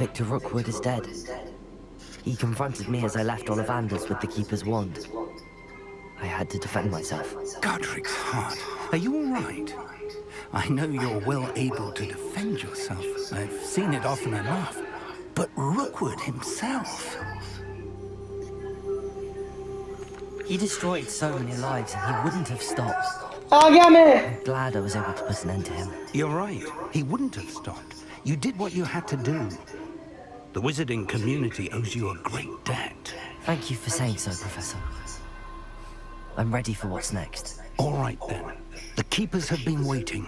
Victor Rookwood is dead. He confronted me as I left Ollivander's with the Keeper's wand. I had to defend myself. Godric's heart, are you all right? I know you're well able to defend yourself. I've seen it often enough. But Rookwood himself... He destroyed so many lives and he wouldn't have stopped. I'm glad I was able to put an end to him. You're right. He wouldn't have stopped. You did what you had to do. The wizarding community owes you a great debt. Thank you for saying so, Professor. I'm ready for what's next. All right, then. The Keepers have been waiting.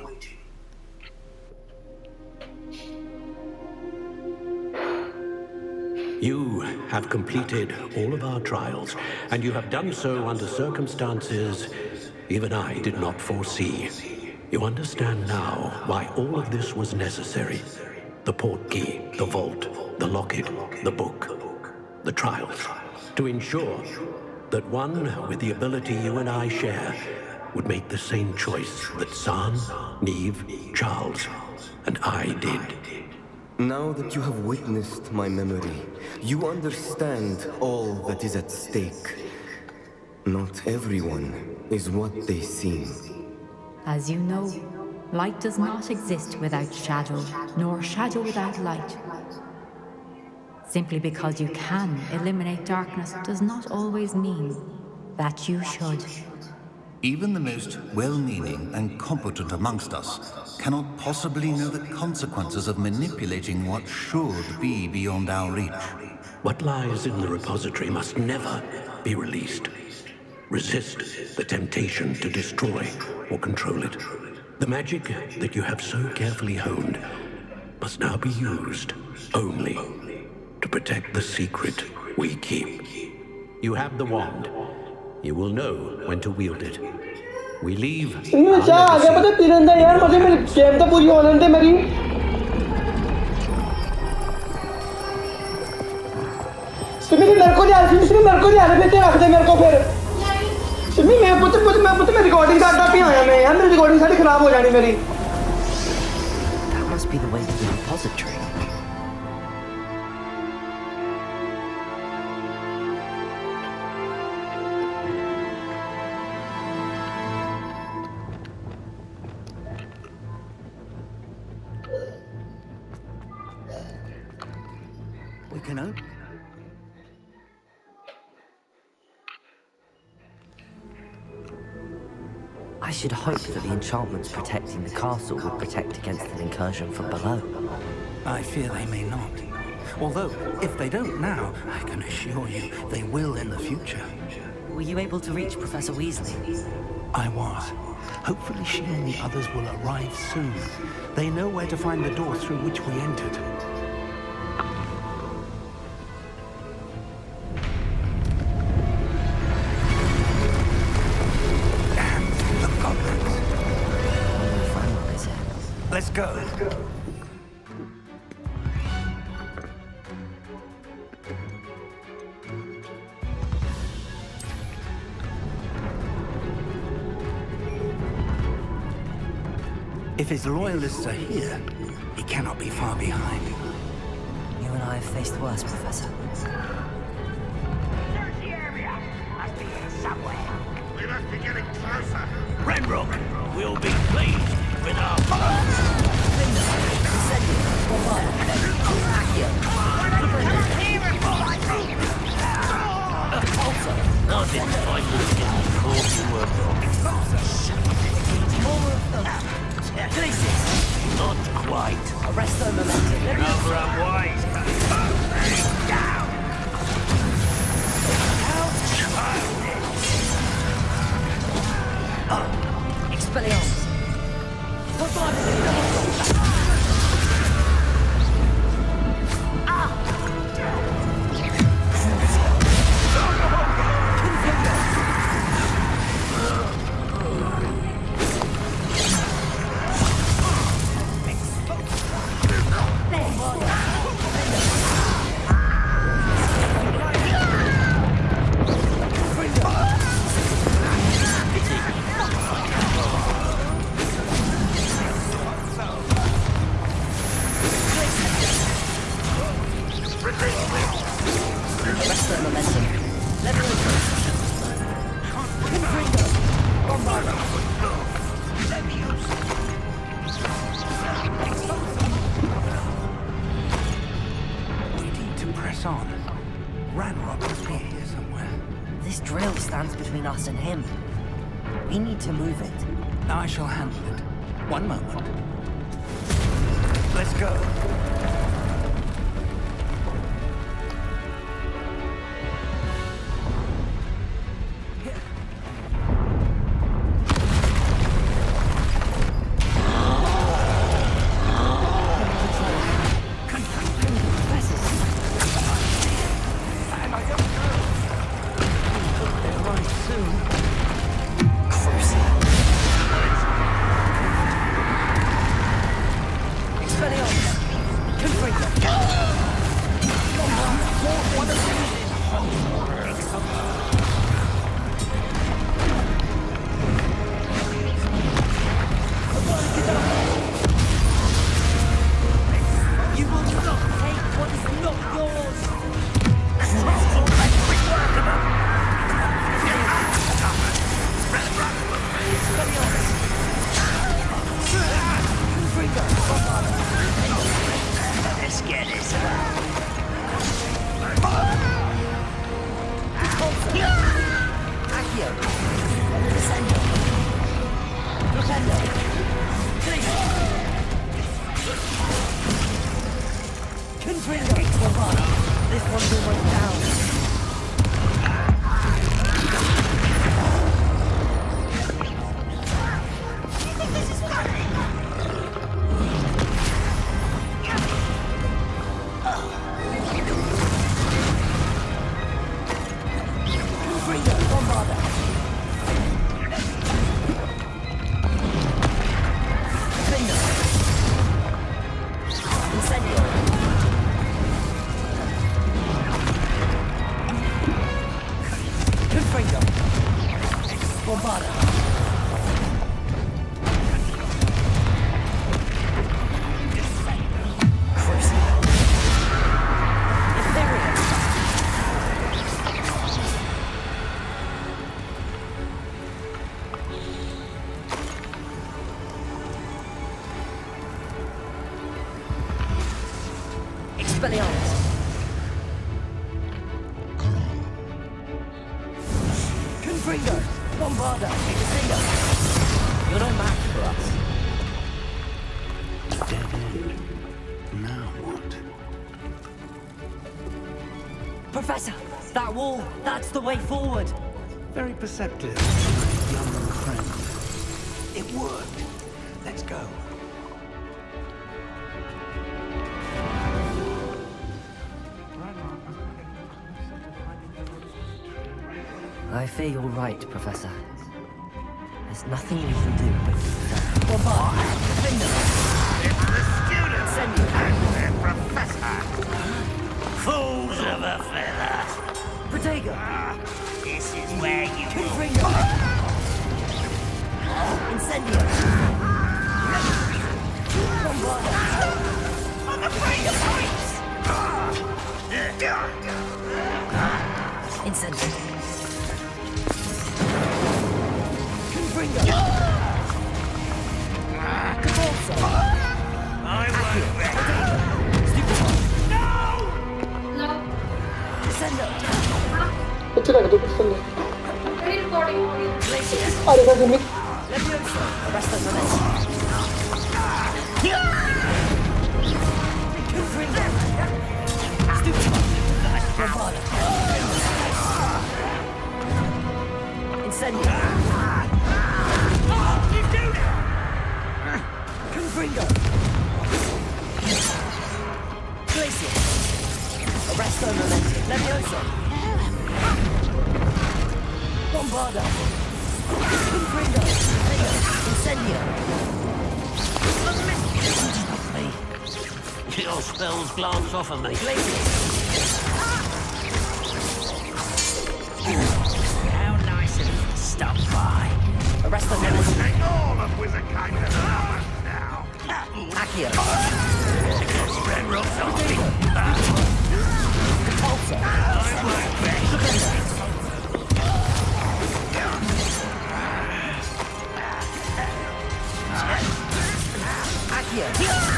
You have completed all of our trials, and you have done so under circumstances even I did not foresee. You understand now why all of this was necessary. The port key, the vault, the locket, the book, the trials. To ensure that one with the ability you and I share would make the same choice that San, Niamh, Charles, and I did. Now that you have witnessed my memory, you understand all that is at stake. Not everyone is what they seem. As you know, light does not exist without shadow, nor shadow without light. Simply because you can eliminate darkness does not always mean that you should. Even the most well-meaning and competent amongst us cannot possibly know the consequences of manipulating what should be beyond our reach. What lies in the repository must never be released. Resist the temptation to destroy or control it. The magic that you have so carefully honed must now be used only to protect the secret we keep. You have the wand. You will know when to wield it. We leave इनमें our क्या आ गया legacy पता तिरंदा यार मुझे मेरी game तो पूरी होने दे मेरी सिमी मेरे को ध्यान सिमी मेरे को ध्यान में रख दे मेरे को फिर सिमी मैं पुत्र पुत्र मैं पुत्र मैं रिकॉर्डिंग का अड्डा पिया आया मैं यार मेरी रिकॉर्डिंग सारी खराब हो जानी मेरी That must be the way to the repository. I should hope that the enchantments protecting the castle would protect against an incursion from below. I fear they may not. Although, if they don't now, I can assure you they will in the future. Were you able to reach Professor Weasley? I was. Hopefully she and the others will arrive soon. They know where to find the door through which we entered. Loyalists are here, Bombarda! The way forward! Very perceptive, young friend. It worked. Let's go. I fear you're right, Professor. There's nothing we can do but defend. Bombard! Defender! It's Let me answer. The rest of the night. Yeah! Incendio! Confringo! Glacius! Arresto Valenti! Levioso! Bombarda! Confringo! Incendio! Your spells glance off of me. Glacius! Arresto Valenti! Take all of Wizard Kind of ours now. Accio! Spread ropes on me. Repulsor! I won't bet.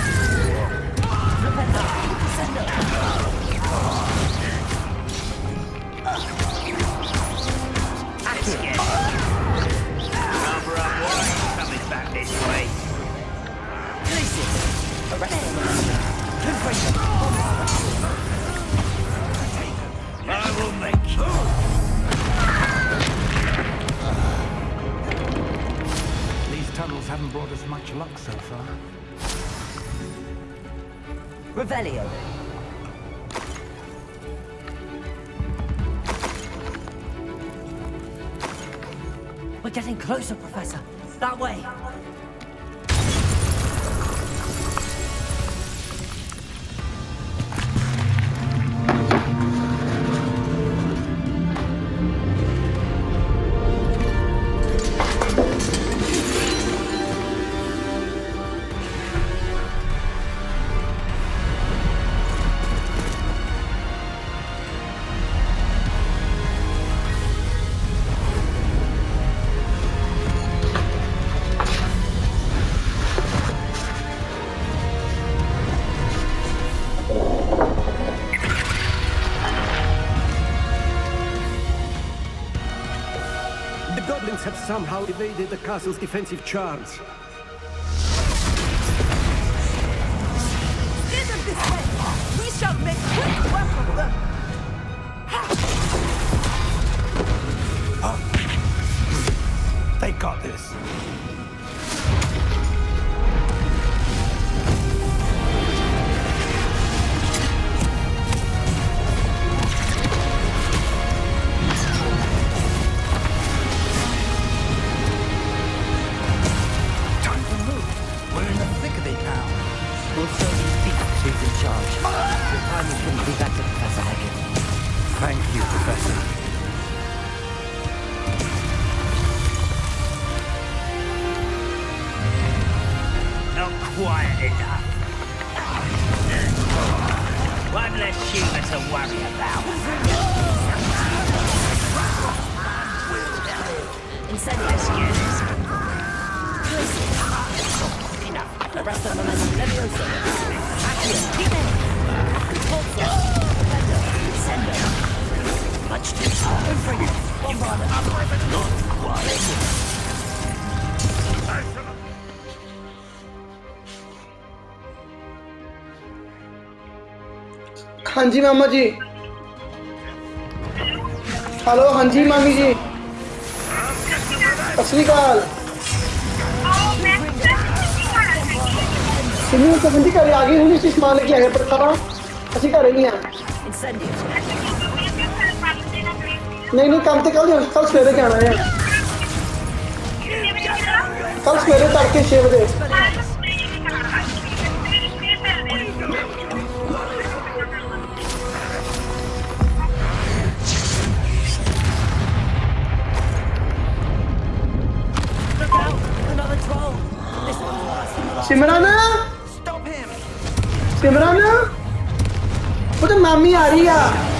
Evaded the castle's defensive charms. हाँ जी। मामा जी। Hello हाँ जी मामी जी सतरीकाल तो घर आ बंदी कर आगे हूँ इस पर करा असि कर रही नहीं नहीं, कल तो कल कल सवेरे जाना है। कल सवेरे तड़के छे बजे सिमराना? सिमराना? वो तो मामी आ रही है।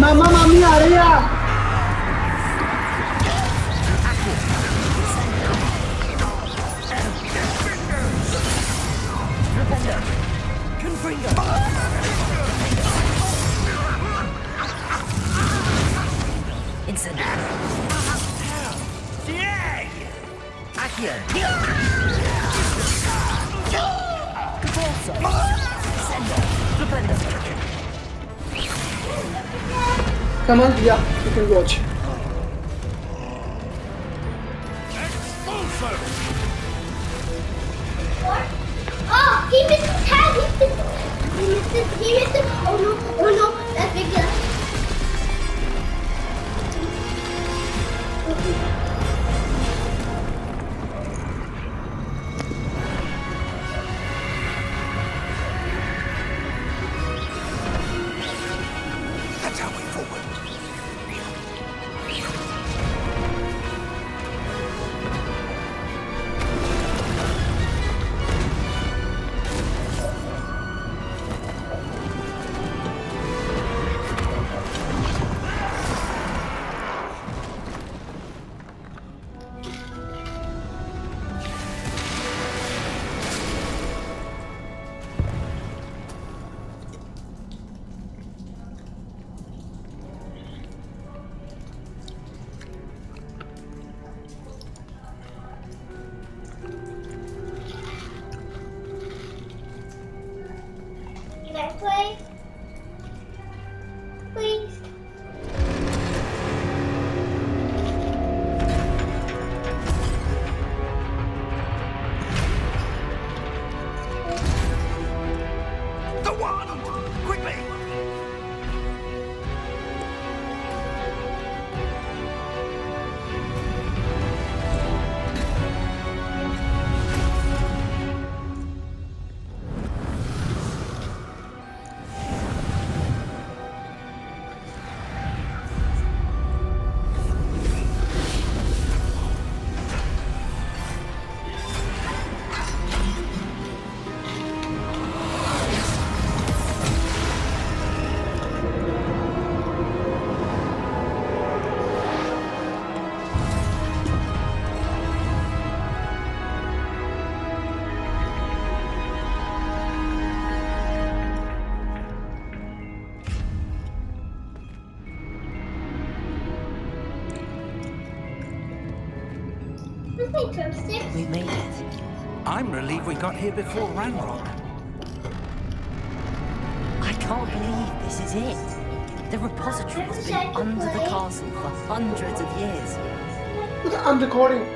मामा मामी आ रही है। Confringo! ਆ Incendio. Yeah! Accio. Caforza. Sendo. Stupendo. Come on, yeah, you can watch. Oh, he missed his tag. He missed it. He missed it. He missed it. Oh no. Oh no. That's big. I'm we got here before Ranrock. I can't believe this is it. The repository has been under the castle for hundreds of years. I'm recording.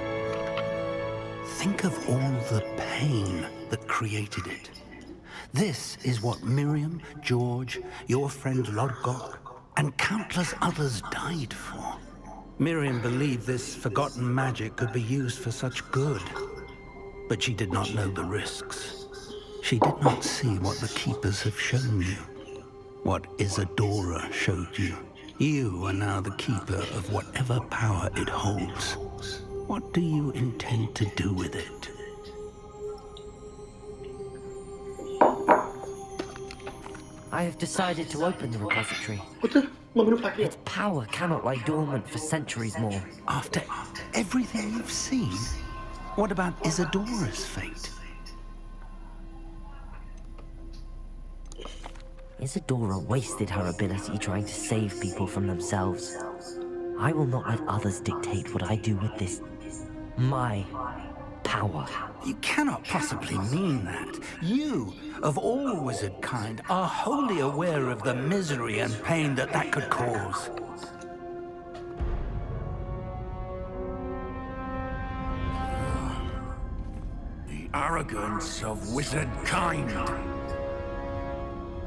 Think of all the pain that created it. This is what Miriam, George, your friend Lodgok, and countless others died for. Miriam believed this forgotten magic could be used for such good but she did not know the risks. She did not see what the Keepers have shown you, what Isadora showed you. You are now the Keeper of whatever power it holds. What do you intend to do with it? I have decided to open the repository. Its power cannot lie dormant for centuries more. After everything you've seen, what about Isadora's fate? Isadora wasted her ability trying to save people from themselves. I will not let others dictate what I do with this. My power. You cannot possibly mean that. You, of all wizard kind, are wholly aware of the misery and pain that that could cause. Arrogance of wizard kind.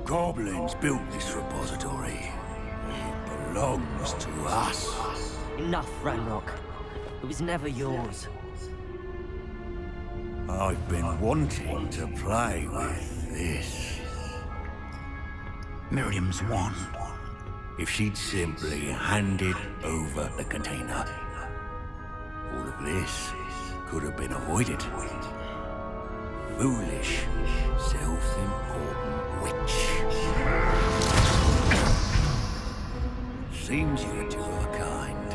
Goblins built this repository. It belongs to us. Enough, Ranrock. It was never yours. I've been wanting to play with this. Miriam's wand. If she'd simply handed over the container, all of this could have been avoided. Foolish, self-important witch. Seems you're two of a kind.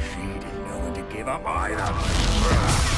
She didn't know when to give up either.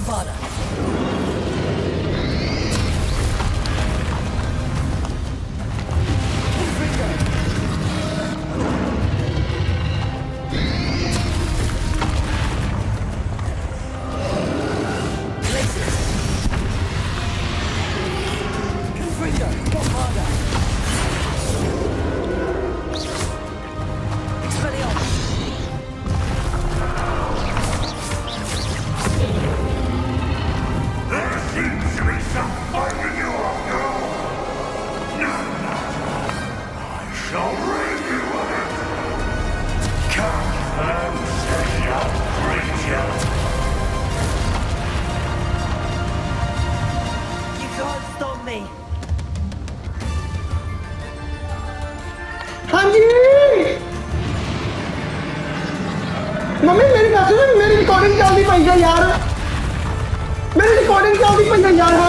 Arvada. भैया यार मेरी recording क्या होगी भैया यार।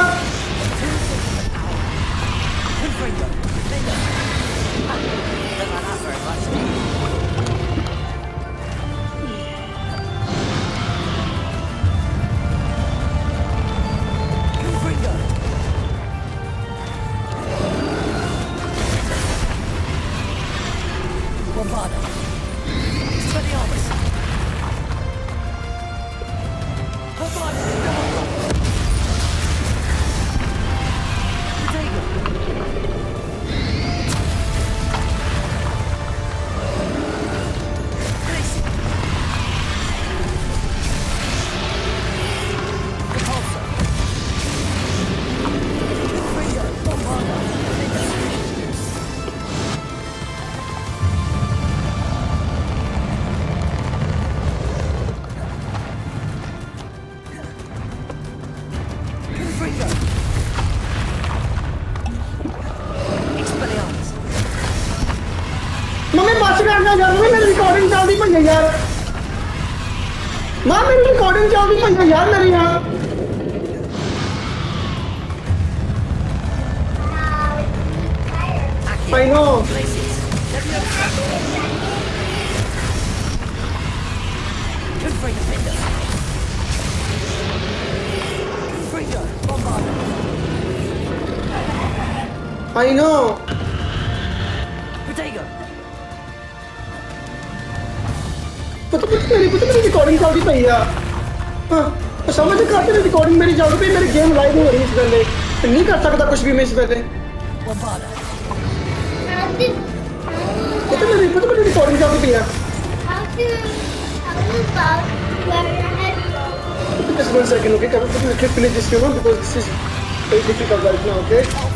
याद नहीं तो समझ कर तेरी रिकॉर्डिंग मेरी चल रही मेरी गेम लाइव हो रही इस वेले तो नहीं कर सकता कुछ भी मैं इस वेले पता मेरी पता मेरी रिकॉर्डिंग चल रही है Just one second, okay? Can I can finish this one because this is very difficult right now, okay?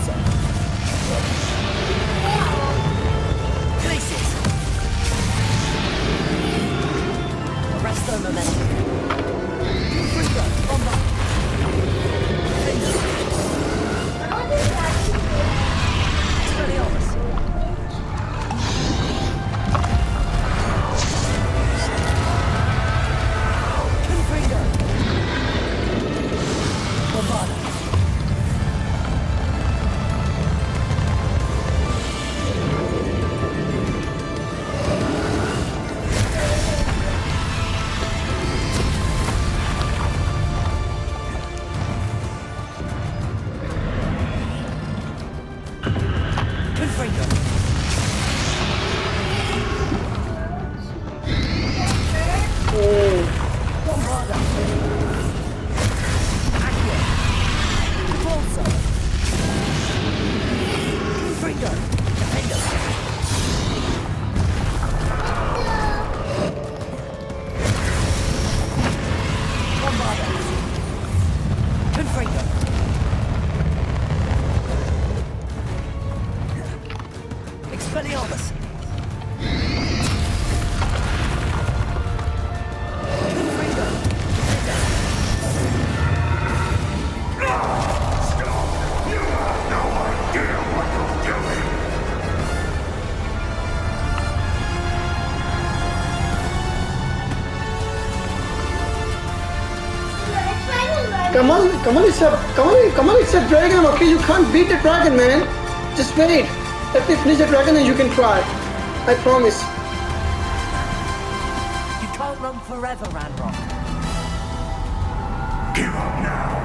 A dragon. Okay, you can't beat a dragon, man. Just wait. Let me finish the dragon, and you can try. I promise. You can't run forever, Ranrock. Give up now,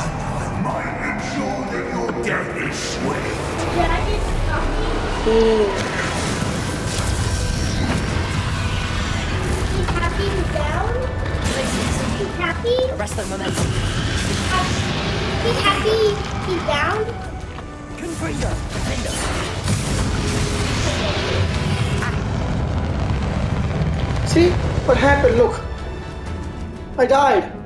and I might ensure that your death is swift. Happy? Arrest their momentum. See what happened? Look, I died.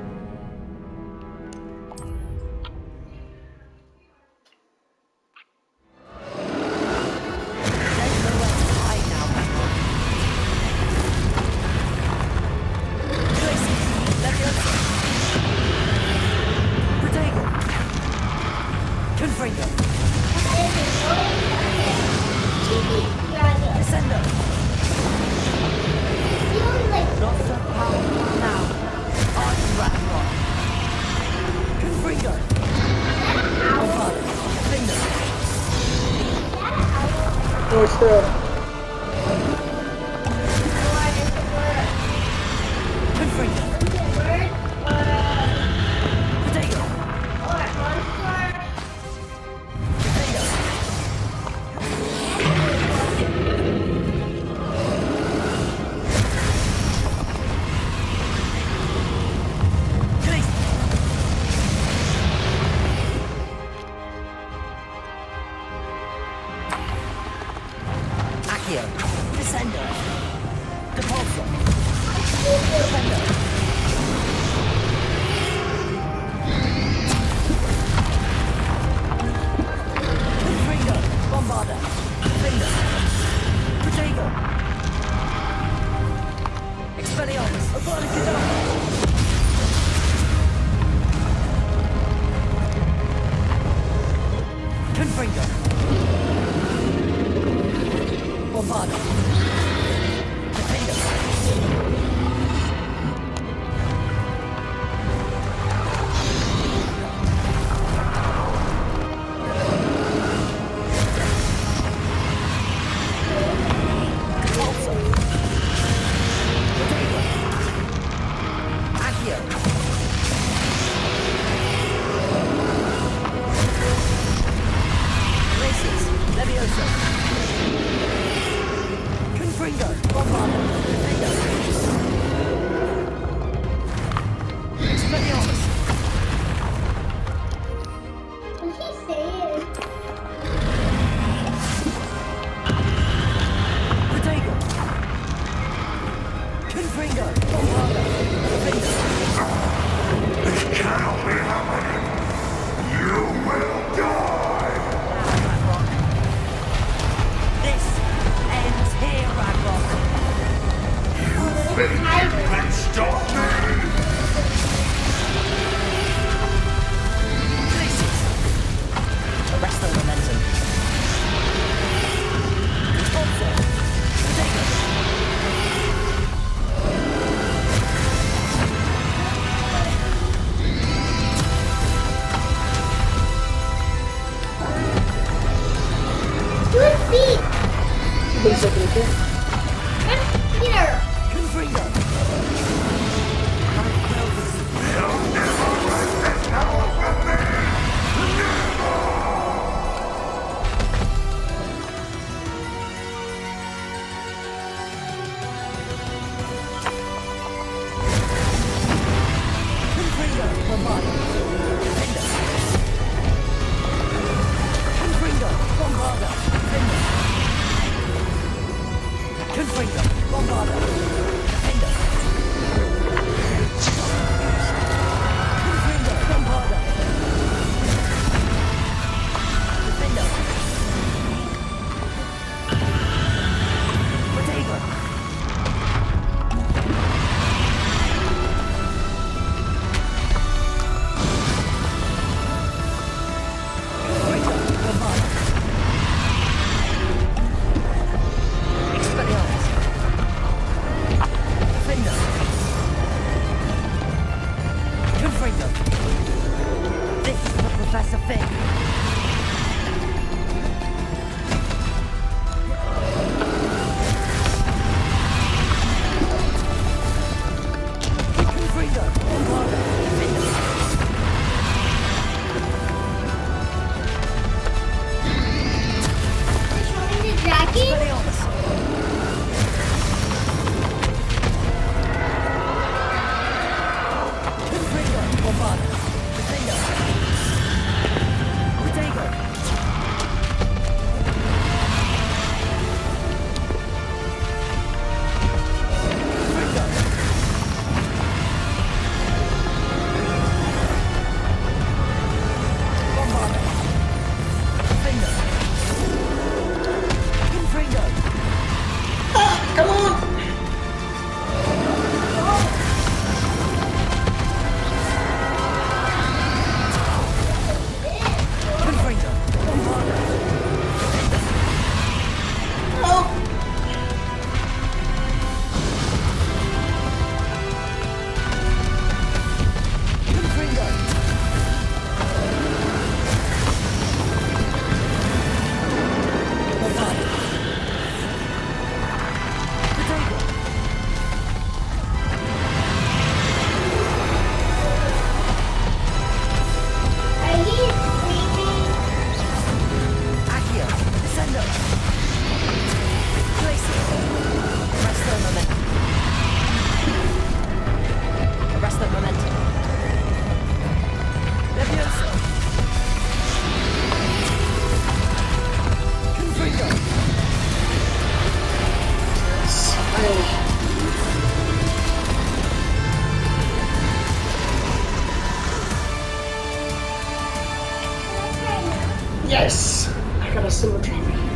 Yes! I got a silver trophy.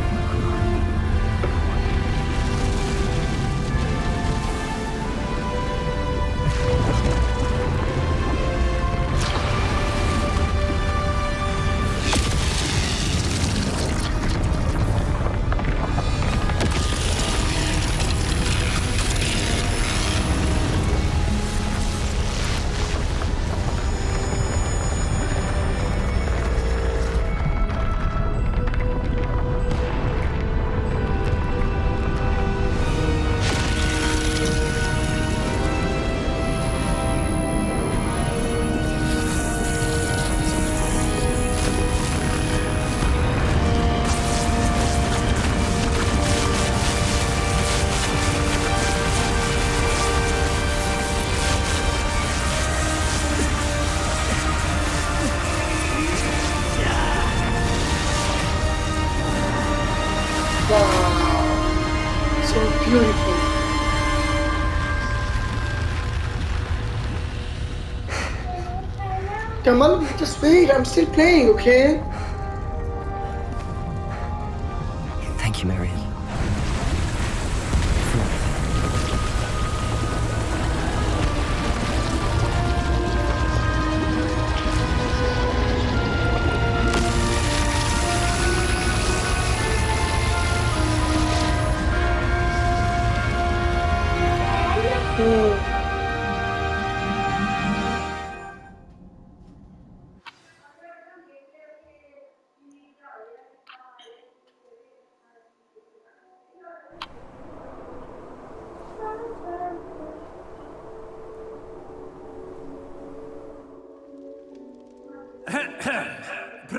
I'm still playing, okay?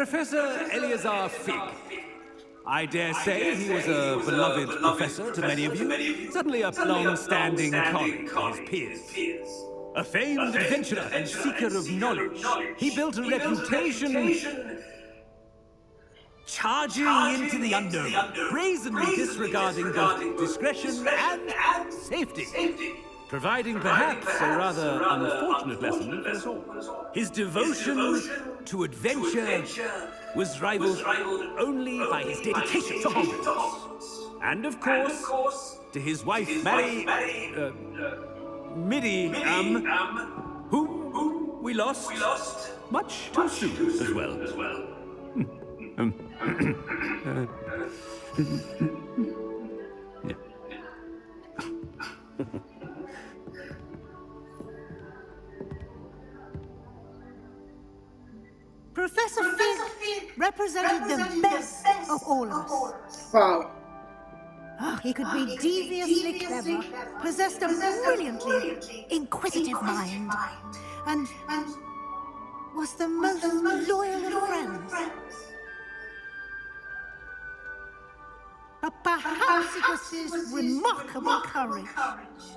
Professor Eleazar Fig. I dare say he was a beloved professor to many of you, certainly a long-standing colleague of his peers. A famed adventurer and seeker of knowledge, he built a reputation charging into the unknown, brazenly disregarding both discretion and safety. Providing perhaps a rather unfortunate lesson for us all. His devotion to adventure was rivaled only by his dedication to Hogwarts. And of course, to his wife, Mary, uh, Midi, um, whom we lost much too soon as well. Um, uh, yeah. Professor Fig represented the best of all of us. Wow. Oh, he could be deviously clever, possessed a brilliantly inquisitive mind, and was the most loyal of friends. But perhaps it was his remarkable courage,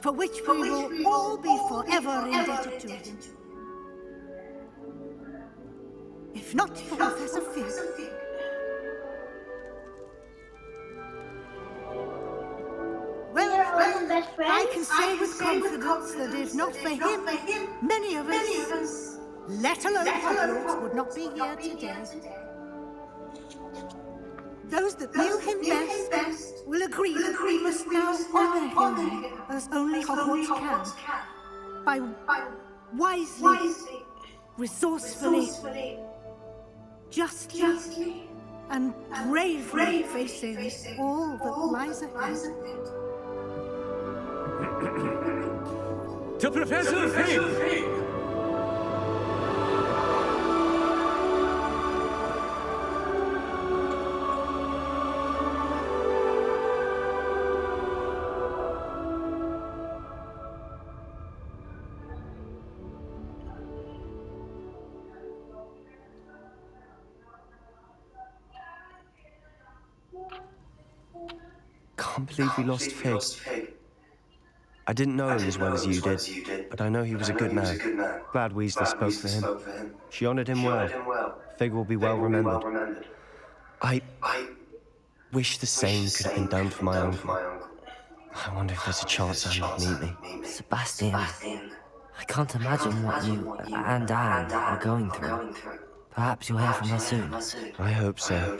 for which we will all be forever indebted to him. Not for Professor Fig. Well, I can say with confidence that if not for him, many of us, let alone Hogwarts, would not be here today. Those that knew him best best will agree that we must now honor him as only Hogwarts can. By wisely, resourcefully, justly, and bravely facing all that lies ahead. To Professor Fig! I can't believe we lost Fig. I didn't know him as well as you did, but I know he was a good man. Glad Weasley spoke for him. She honored him well. Fig will be well remembered. I I, wish the same could have been done for my uncle. I wonder if there's a chance Anne would meet me. Sebastian, I can't imagine what you and Anne are going through. Perhaps you'll hear from her soon. I hope so.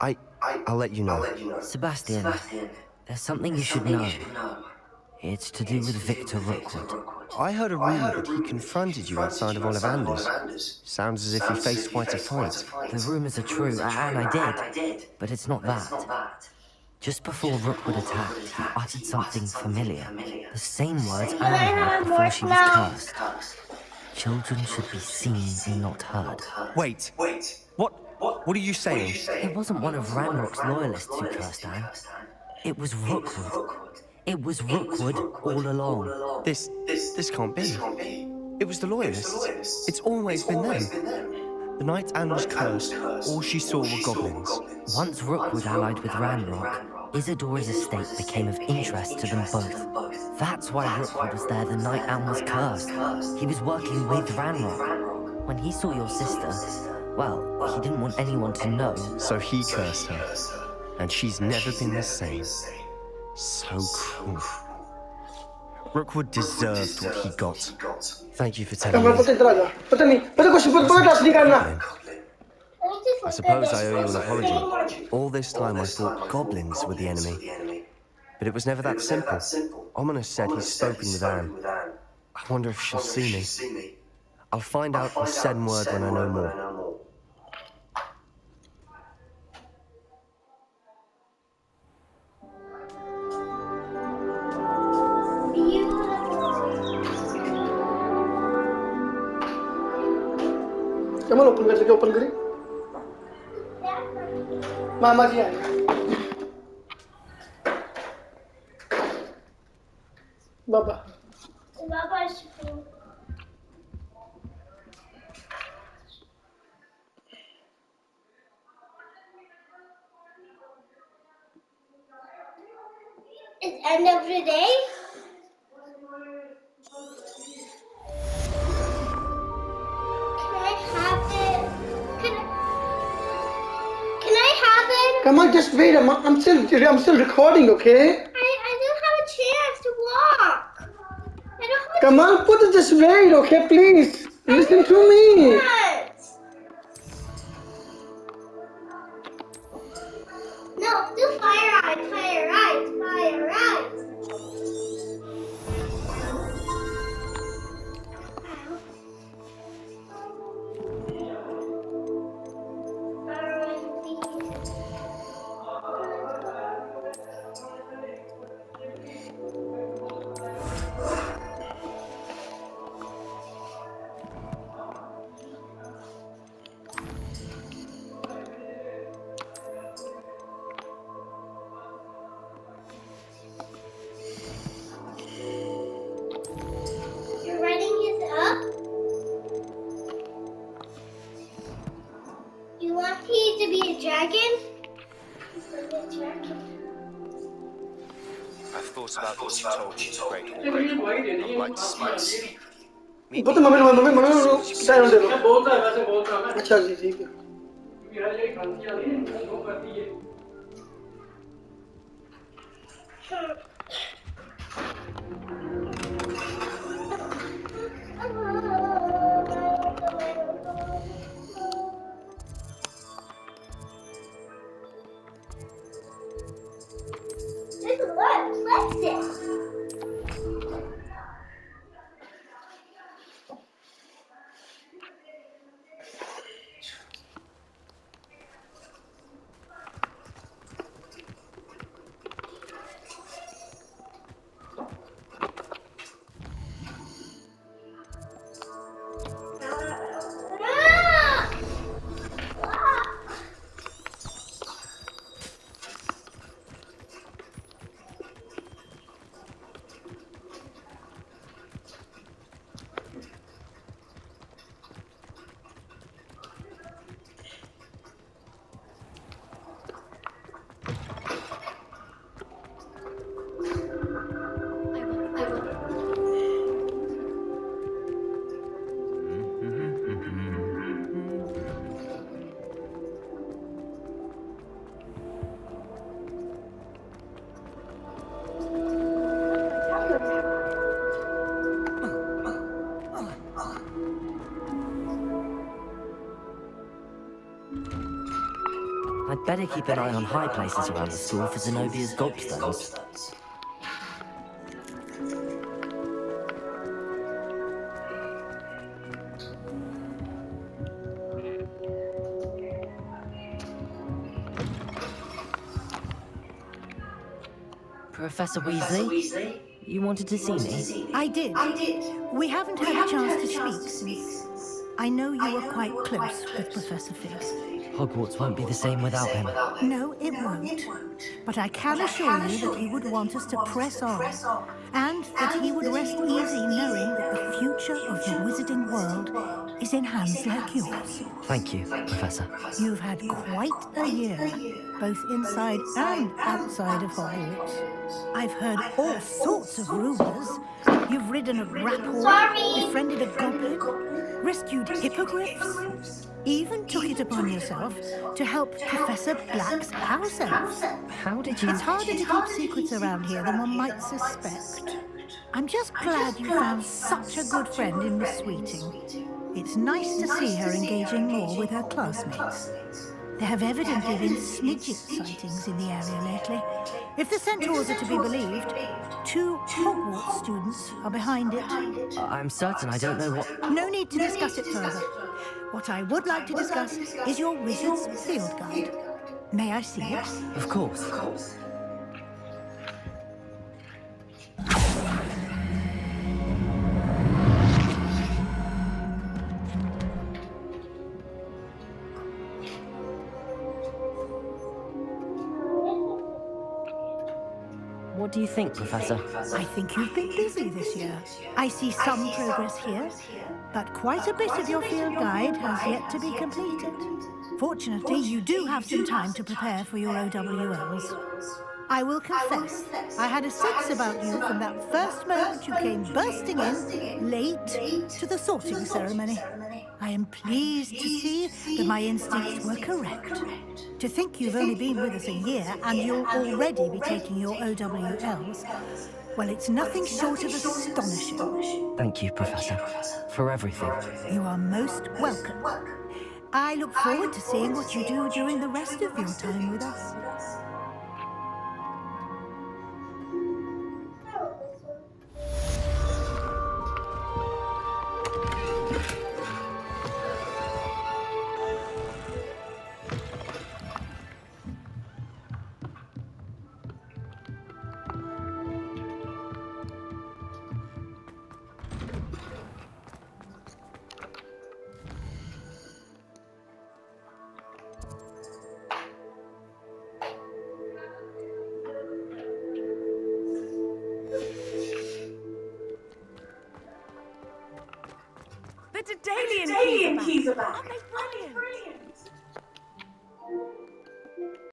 I, I'll let you know. Sebastian, there's something you should know. It's to do with Victor Rookwood. I heard a rumor that he confronted you outside of Ollivander's. Sounds as if you faced quite a fight. The rumors are true, and I did. But it's not that. Just before Rookwood attacked, he uttered something familiar. The same words Anne heard before she was cursed. Children should be seen and not heard. Wait. Wait. What? What are you saying? It wasn't one of Ranrock's loyalists who cursed Anne. It was Rookwood. It was Rookwood all along. This, this can't be. It was the loyalists. It's always been them. The night Anne was cursed, all she saw were goblins. Once Rookwood allied with Ranrock, Isadora's estate became of interest to them both. That's why Rookwood was there the night Anne was cursed. He was working with Ranrock. When he saw your sister, well, he didn't want anyone to know. So he cursed her. And she's never been the same. So cruel. Rookwood deserved what he got. Thank you for telling me. I suppose I owe you an apology. All this time I thought goblins were the enemy. But it was never that simple. Ominis said he's spoken with Anne. I wonder if she'll see me. I'll find out the send word when I know more. Kamal open कर सके open करी मामा जी आए। बाबा। Baba It's end of the day. Come on, just wait. I'm, I'm still I'm still recording, okay? I, I don't have a chance to walk. I don't have a Come on, put it just wait, okay? Please listen to me. Vos tu mami Better keep an eye on high places around the school for Zenobia's gobstones. Professor Weasley, you wanted to see me? I did. I did. We haven't had a chance to speak since. I know you were quite close with Professor Fig. Hogwarts won't be the same without him. No, it won't. But I can assure you that he would want us to press on, and that he would rest easy knowing that the future of the wizarding world is in hands like yours. Thank you, Professor. You've had quite a year, both inside and outside of Hogwarts. I've heard all sorts of rumors. You've ridden a graphorn, befriended a goblin, rescued hippogriffs, even took it upon yourself to help Professor Black's house elves. How did you... It's harder to keep secrets around here than one might suspect. I'm just glad you found such a good friend in Miss Sweeting. It's nice to see her engaging more with her classmates. There have evidently been Snidget sightings in the area lately. If the centaurs are to be believed, two Hogwarts students are behind it. I'm certain I don't know what... No need to discuss it further. What I would like to discuss is your wizard's field guide. May I see it? Of course. Of course. What do you think, Professor? I think you've been busy this year. I see some progress here, but quite a bit of your field guide has yet to be completed. Fortunately, you do have some time to prepare for your OWLs. I will confess, I had a sense about you from that first moment you came bursting in, late, to the sorting ceremony. I am pleased to see that my instincts were correct. To think you've only been with us a year and you'll already be taking your OWLs, well, it's nothing short of astonishing. Thank you, Professor, for everything. You are most welcome. I look forward to seeing what you do during the rest of your time with us.